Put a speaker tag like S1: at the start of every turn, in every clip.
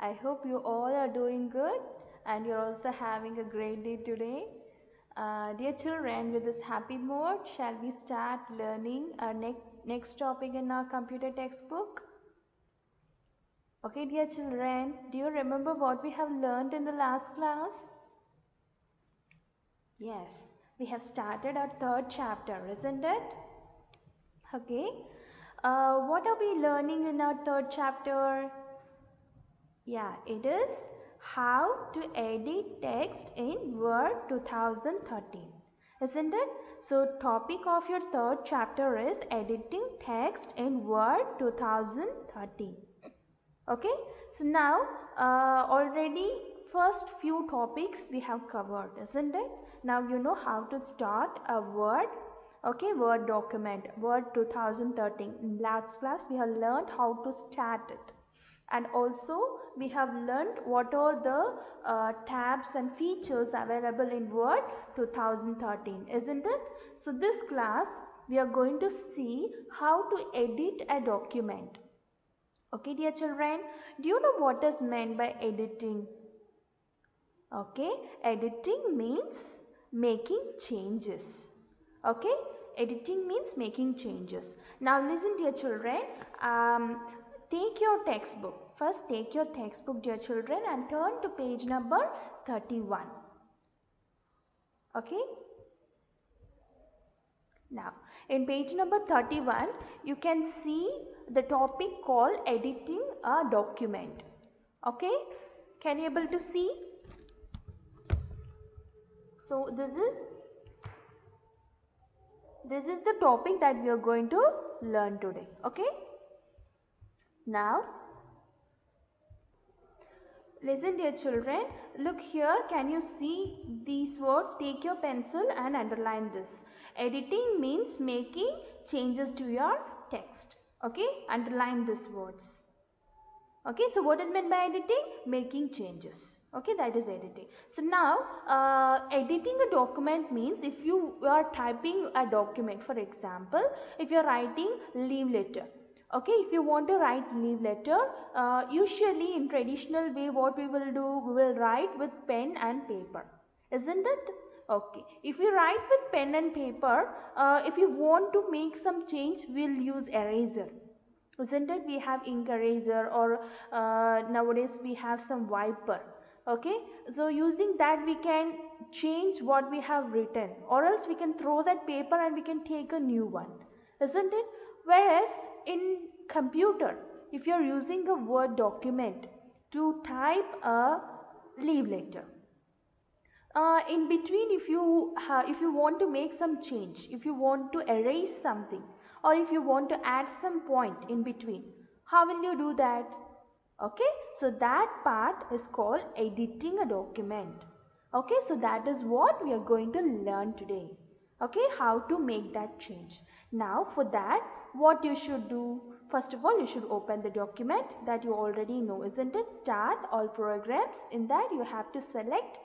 S1: I hope you all are doing good and you're also having a great day today. Uh, dear children, with this happy mood, shall we start learning our next next topic in our computer textbook? Okay, dear children, do you remember what we have learned in the last class? Yes, we have started our third chapter, isn't it? Okay, uh, what are we learning in our third chapter? Yeah, it is how to edit text in Word 2013. Isn't it? So topic of your third chapter is editing text in Word 2013. Okay. So now uh, already first few topics we have covered isn't it? Now you know how to start a Word okay Word document Word 2013. In last class we have learned how to start it and also we have learned what are the uh, tabs and features available in Word 2013 isn't it? So this class we are going to see how to edit a document. Okay dear children, do you know what is meant by editing? Okay, editing means making changes. Okay, editing means making changes. Now listen dear children, um, take your textbook. First take your textbook dear children and turn to page number 31. Okay. Now in page number 31 you can see the topic called editing a document. Okay. Can you able to see? So this is this is the topic that we are going to learn today. Okay. Now, listen dear children, look here, can you see these words? Take your pencil and underline this. Editing means making changes to your text. Okay, underline these words. Okay, so what is meant by editing? Making changes. Okay, that is editing. So now, uh, editing a document means if you are typing a document, for example, if you are writing leave letter, okay if you want to write leave letter uh, usually in traditional way what we will do we will write with pen and paper. Isn't it? Okay if you write with pen and paper uh, if you want to make some change we'll use eraser. Isn't it? We have ink eraser or uh, nowadays we have some wiper. Okay so using that we can change what we have written. Or else we can throw that paper and we can take a new one. Isn't it? Whereas in computer, if you are using a Word document to type a leave letter, uh, in between if you if you want to make some change, if you want to erase something or if you want to add some point in between, how will you do that? Okay, so that part is called editing a document. Okay, so that is what we are going to learn today. Okay, how to make that change. Now for that what you should do. First of all you should open the document that you already know isn't it? Start all programs. In that you have to select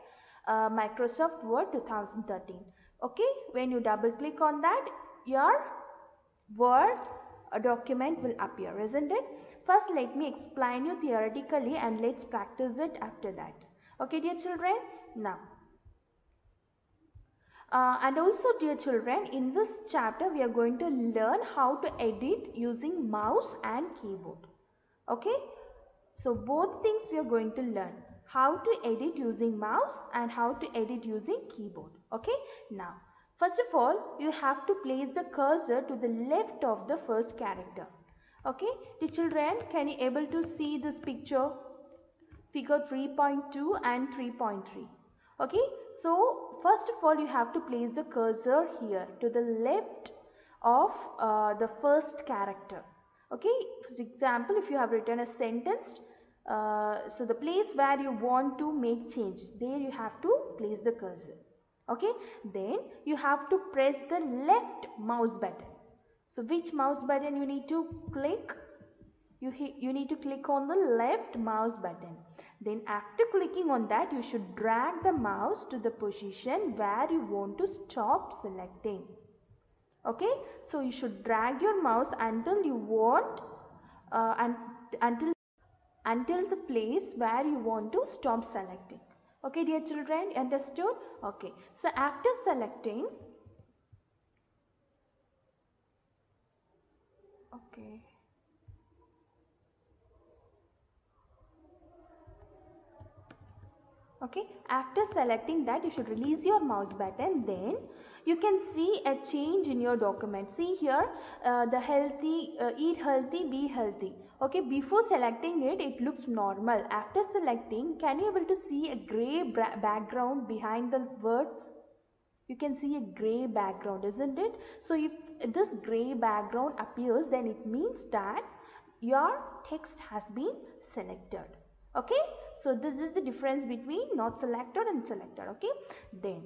S1: uh, Microsoft Word 2013 okay? When you double click on that your Word document will appear isn't it? First let me explain you theoretically and let's practice it after that. Okay dear children? Now uh, and also dear children in this chapter we are going to learn how to edit using mouse and keyboard. Okay? So both things we are going to learn. How to edit using mouse and how to edit using keyboard. Okay? Now first of all you have to place the cursor to the left of the first character. Okay? The children can you able to see this picture? Figure 3.2 and 3.3 okay so first of all you have to place the cursor here to the left of uh, the first character. Okay? For example if you have written a sentence uh, so the place where you want to make change there you have to place the cursor. Okay? Then you have to press the left mouse button. So which mouse button you need to click? You, you need to click on the left mouse button then after clicking on that you should drag the mouse to the position where you want to stop selecting okay so you should drag your mouse until you want uh, and until until the place where you want to stop selecting. Okay dear children, understood? Okay. So after selecting, okay. Okay? After selecting that you should release your mouse button. Then you can see a change in your document. See here uh, the healthy uh, eat healthy be healthy. Okay? Before selecting it it looks normal. After selecting can you able to see a gray background behind the words? You can see a gray background isn't it? So if this gray background appears then it means that your text has been selected. Okay so this is the difference between not selected and selected okay? Then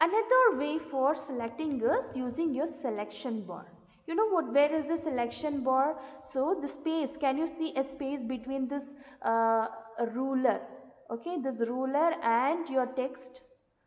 S1: another way for selecting is using your selection bar. You know what where is the selection bar? So the space can you see a space between this uh, ruler okay? This ruler and your text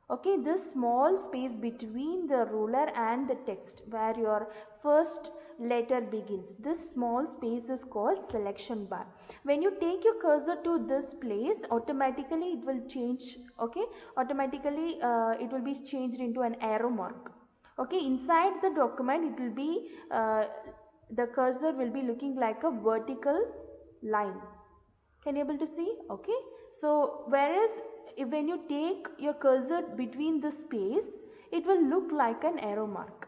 S1: okay? This small space between the ruler and the text where your first letter begins. This small space is called selection bar. When you take your cursor to this place automatically it will change okay? Automatically uh, it will be changed into an arrow mark. Okay inside the document it will be uh, the cursor will be looking like a vertical line. Can you able to see? Okay. So whereas if when you take your cursor between the space it will look like an arrow mark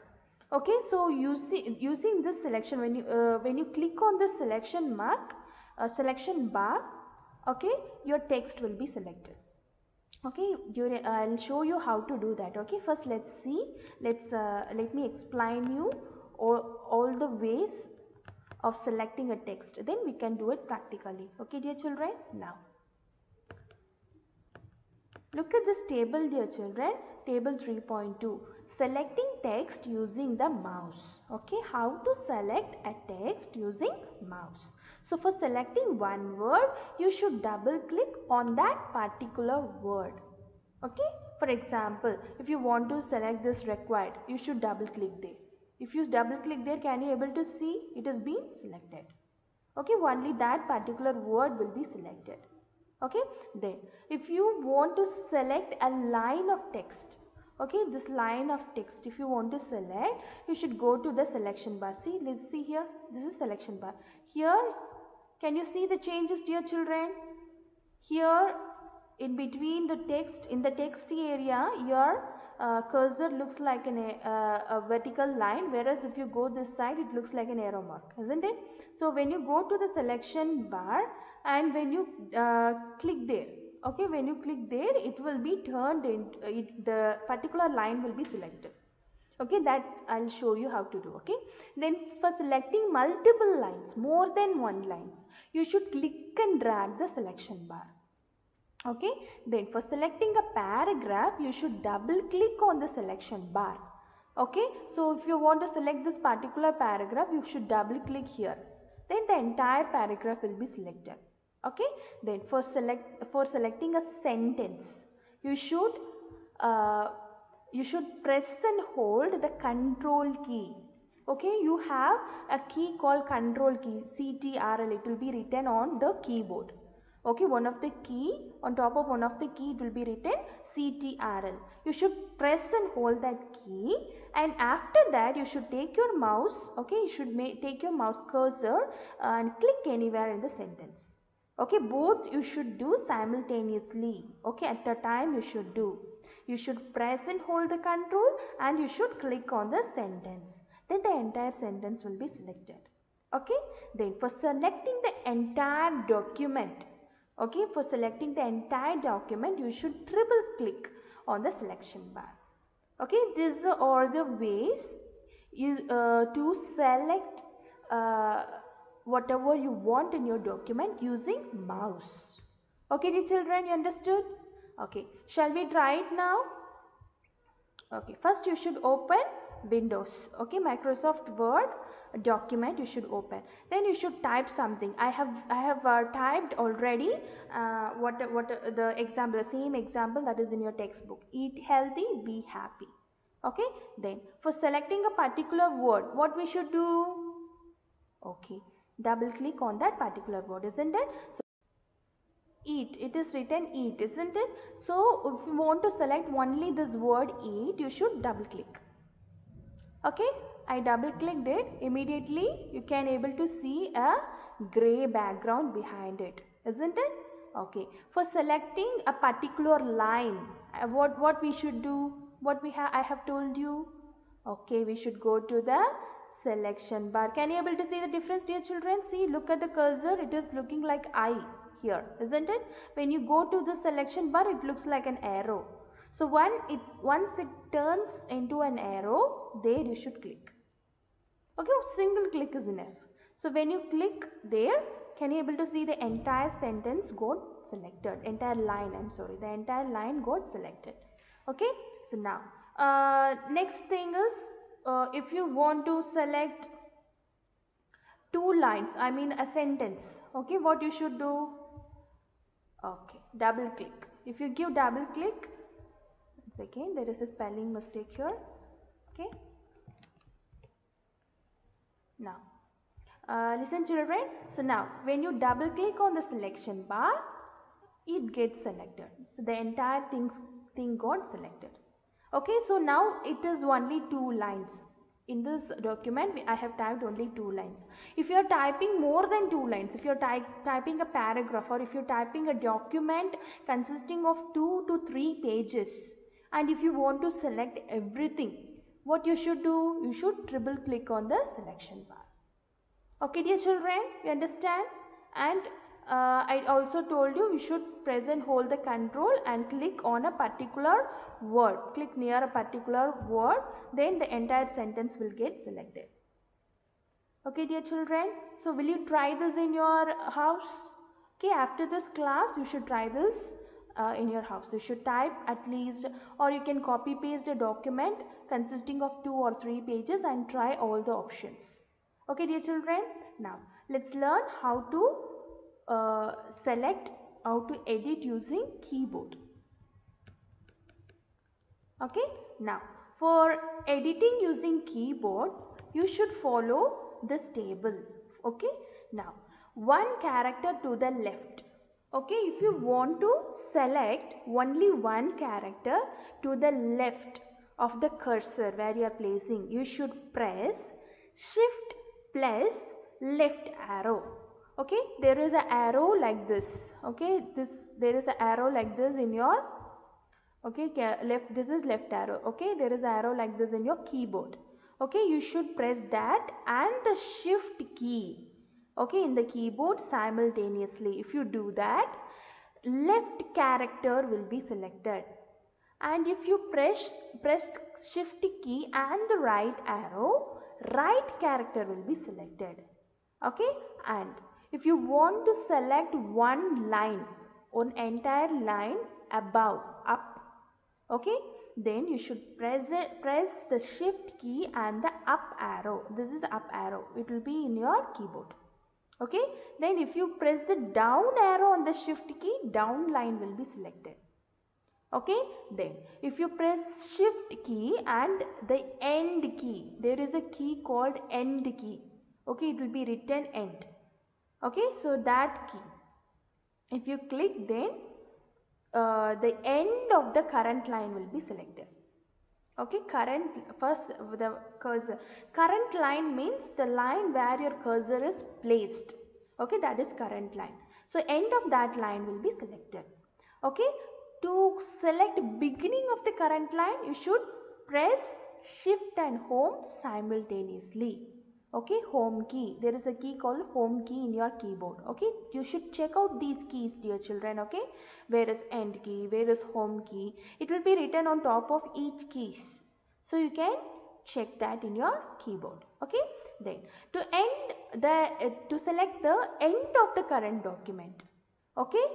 S1: okay so using using this selection when you uh, when you click on the selection mark uh, selection bar okay your text will be selected. Okay uh, I'll show you how to do that. Okay first let's see. Let's uh, let me explain you all, all the ways of selecting a text. Then we can do it practically. Okay dear children now. Look at this table dear children, table 3.2. Selecting text using the mouse. Okay, how to select a text using mouse. So for selecting one word, you should double click on that particular word. Okay, for example, if you want to select this required, you should double click there. If you double click there, can you able to see it has been selected. Okay, only that particular word will be selected okay then if you want to select a line of text okay this line of text if you want to select you should go to the selection bar. See let's see here. This is selection bar. Here can you see the changes dear children? Here in between the text in the text area your uh, cursor looks like an, uh, a vertical line whereas if you go this side it looks like an arrow mark isn't it? So when you go to the selection bar and when you uh, click there okay when you click there it will be turned into uh, it, the particular line will be selected. Okay that I'll show you how to do okay? Then for selecting multiple lines more than one lines you should click and drag the selection bar. Okay then for selecting a paragraph you should double click on the selection bar. Okay so if you want to select this particular paragraph you should double click here. Then the entire paragraph will be selected okay? Then for select for selecting a sentence you should uh, you should press and hold the control key. Okay? You have a key called control key ctrl it will be written on the keyboard. Okay? One of the key on top of one of the key it will be written ctrl you should press and hold that key. And after that you should take your mouse okay? You should take your mouse cursor and click anywhere in the sentence okay both you should do simultaneously. Okay at a time you should do. You should press and hold the control and you should click on the sentence. Then the entire sentence will be selected. Okay then for selecting the entire document okay for selecting the entire document you should triple click on the selection bar. Okay these are all the ways you uh, to select uh, whatever you want in your document using mouse. Okay dear children you understood? Okay shall we try it now? Okay first you should open Windows okay Microsoft Word document you should open then you should type something I have I have uh, typed already uh, what what uh, the example the same example that is in your textbook eat healthy be happy okay then for selecting a particular word what we should do okay double click on that particular word isn't it? So it is written eat isn't it? So if you want to select only this word eat you should double click. Okay? I double clicked it. Immediately you can able to see a gray background behind it isn't it? Okay. For selecting a particular line uh, what what we should do? What we have I have told you? Okay we should go to the selection bar. Can you able to see the difference dear children? See look at the cursor. It is looking like I here isn't it? When you go to the selection bar it looks like an arrow. So when it once it turns into an arrow there you should click. Okay single click is enough. So when you click there can you able to see the entire sentence got selected? Entire line i'm sorry. The entire line got selected. Okay so now uh, next thing is uh, if you want to select two lines i mean a sentence okay what you should do? Okay double click. If you give double click once again there is a spelling mistake here okay? Now uh, listen children. So now when you double click on the selection bar it gets selected. So the entire things thing got selected okay so now it is only two lines. In this document I have typed only two lines. If you are typing more than two lines if you are ty typing a paragraph or if you are typing a document consisting of two to three pages and if you want to select everything what you should do you should triple click on the selection bar. Okay dear children you understand? And uh, I also told you we should press and hold the control and click on a particular word click near a particular word then the entire sentence will get selected okay dear children so will you try this in your house okay after this class you should try this uh, in your house. You should type at least or you can copy paste a document consisting of two or three pages and try all the options. Okay dear children. Now let's learn how to uh, select how to edit using keyboard. Okay. Now for editing using keyboard you should follow this table. Okay. Now one character to the left okay if you want to select only one character to the left of the cursor where you are placing you should press shift plus left arrow okay? There is an arrow like this. Okay? This there is an arrow like this in your okay? Left this is left arrow. Okay? There is an arrow like this in your keyboard. Okay? You should press that and the shift key. Okay? In the keyboard simultaneously. If you do that left character will be selected. And if you press press shift key and the right arrow right character will be selected. Okay? And if you want to select one line on entire line above up okay then you should press press the shift key and the up arrow. This is the up arrow. It will be in your keyboard okay? Then if you press the down arrow on the shift key down line will be selected okay? Then if you press shift key and the end key there is a key called end key okay? It will be written end okay so that key. If you click then uh, the end of the current line will be selected. Okay current first the cursor. Current line means the line where your cursor is placed. Okay that is current line. So end of that line will be selected. Okay to select beginning of the current line you should press shift and home simultaneously okay home key. There is a key called home key in your keyboard. Okay you should check out these keys dear children okay? Where is end key? Where is home key? It will be written on top of each keys. So you can check that in your keyboard okay? Then to end the uh, to select the end of the current document okay?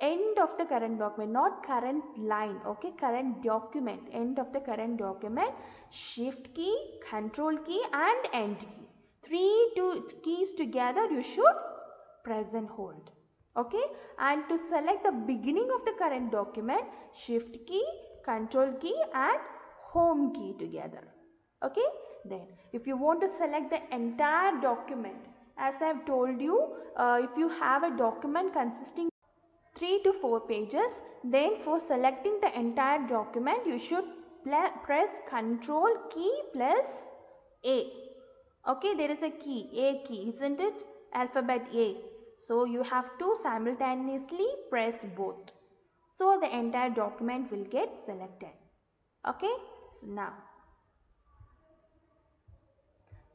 S1: End of the current document not current line okay? Current document. End of the current document shift key control key and end key three two keys together you should press and hold okay and to select the beginning of the current document shift key control key and home key together okay then if you want to select the entire document as I have told you uh, if you have a document consisting 3 to 4 pages. Then for selecting the entire document, you should press control key plus A. Okay, there is a key, A key, isn't it? Alphabet A. So you have to simultaneously press both. So the entire document will get selected. Okay, so now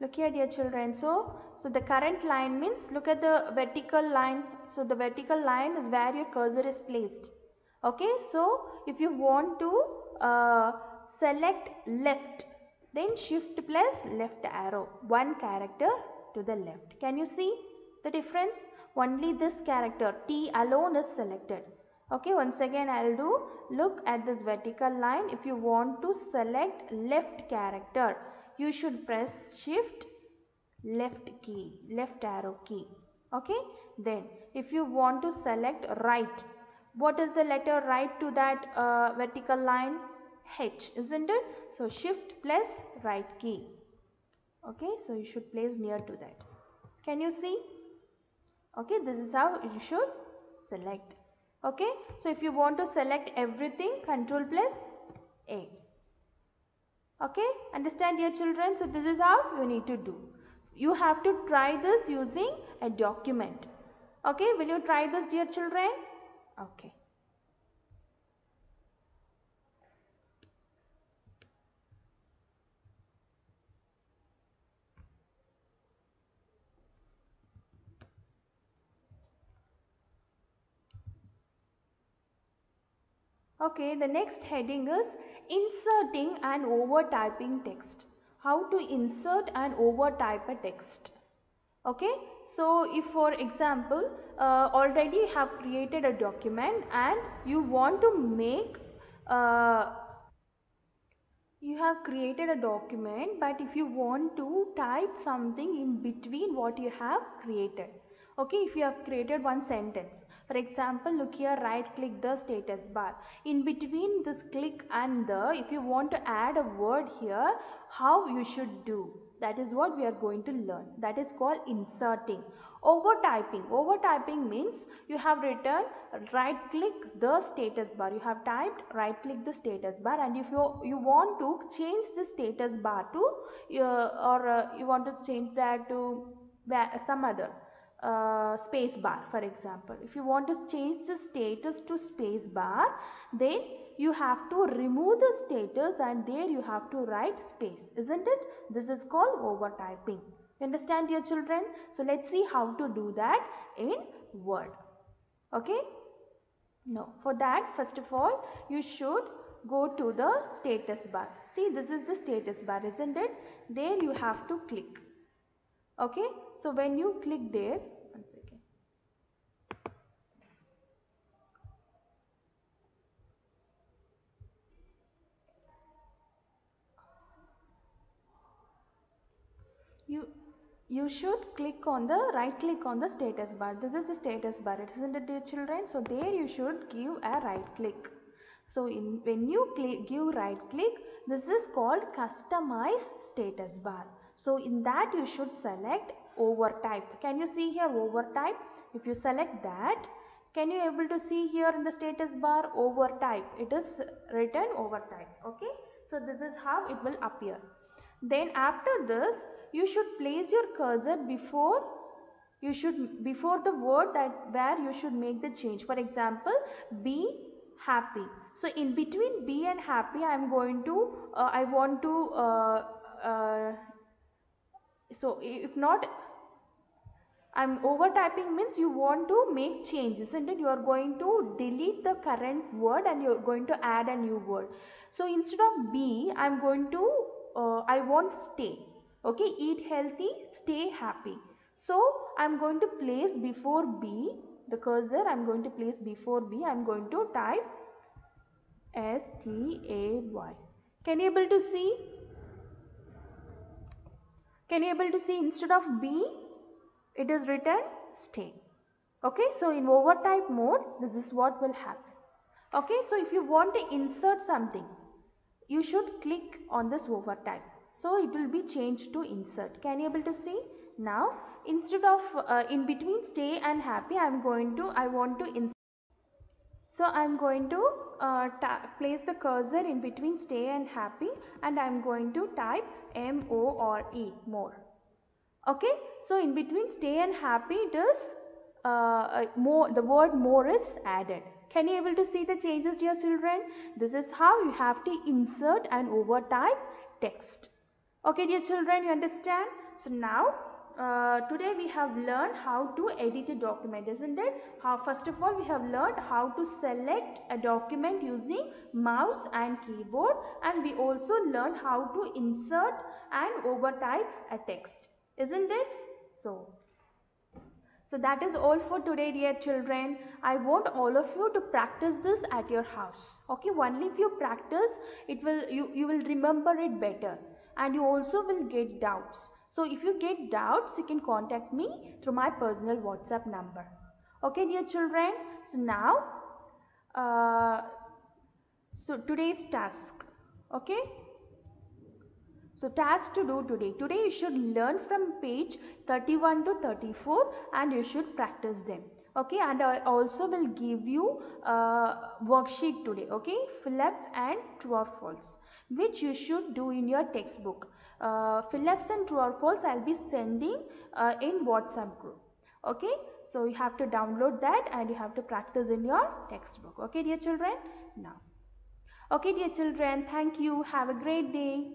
S1: look here dear children. So, so the current line means look at the vertical line. So the vertical line is where your cursor is placed. Okay, so if you want to uh, select left then shift plus left arrow one character to the left. Can you see the difference? Only this character T alone is selected. Okay, once again I will do look at this vertical line. If you want to select left character, you should press shift left key, left arrow key. Okay, then if you want to select right, what is the letter right to that uh, vertical line? H, isn't it? So shift plus right key. Okay, so you should place near to that. Can you see? Okay, this is how you should select. Okay, so if you want to select everything, control plus A. Okay, understand dear children? So this is how you need to do. You have to try this using a document. Okay, will you try this dear children? Okay. Okay, the next heading is inserting and over typing text. How to insert and over type a text. Okay, so if for example uh, already have created a document and you want to make uh, you have created a document but if you want to type something in between what you have created okay if you have created one sentence for example, look here, right click the status bar. In between this click and the, if you want to add a word here, how you should do. That is what we are going to learn. That is called inserting. Over typing. Over typing means you have written right click the status bar. You have typed right click the status bar and if you, you want to change the status bar to uh, or uh, you want to change that to some other uh, space bar for example. If you want to change the status to space bar then you have to remove the status and there you have to write space isn't it? This is called over typing understand dear children? So let's see how to do that in word. Okay? No. For that first of all you should go to the status bar. See this is the status bar isn't it? There you have to click. Okay? So when you click there you you should click on the right click on the status bar. This is the status bar. Isn't it dear children? So there you should give a right click. So in when you click, give right click this is called customize status bar. So in that you should select over type can you see here over type if you select that can you able to see here in the status bar? Over type it is written over type okay? So this is how it will appear. Then after this you should place your cursor before you should before the word that where you should make the change for example be happy so in between be and happy i am going to uh, i want to uh, uh, so if not I'm over typing means you want to make changes isn't it? You are going to delete the current word and you are going to add a new word. So instead of be, I'm going to, uh, I want stay okay eat healthy stay happy. So i'm going to place before b the cursor i'm going to place before b i'm going to type s t a y. Can you able to see? Can you able to see? Instead of b it is written stay. Okay so in overtype mode this is what will happen. Okay so if you want to insert something you should click on this overtype so it will be changed to insert. Can you able to see? Now instead of uh, in between stay and happy I am going to I want to insert. So I am going to uh, place the cursor in between stay and happy and I am going to type M O R E more. Okay. So in between stay and happy it is uh, uh, more the word more is added. Can you able to see the changes dear children? This is how you have to insert and overtype text. Okay dear children you understand? So now uh, today we have learned how to edit a document isn't it? How first of all we have learned how to select a document using mouse and keyboard and we also learned how to insert and overtype a text isn't it? So so that is all for today dear children. I want all of you to practice this at your house. Okay only if you practice it will you you will remember it better and you also will get doubts so if you get doubts, you can contact me through my personal WhatsApp number. Okay dear children. So now, uh, so today's task. Okay. So task to do today. Today you should learn from page 31 to 34 and you should practice them. Okay and I also will give you a worksheet today. Okay. Fill-ups and true or false which you should do in your textbook uh, fill-ups and true or false I'll be sending uh, in WhatsApp group. Okay. So you have to download that and you have to practice in your textbook. Okay dear children. Now. Okay dear children. Thank you. Have a great day.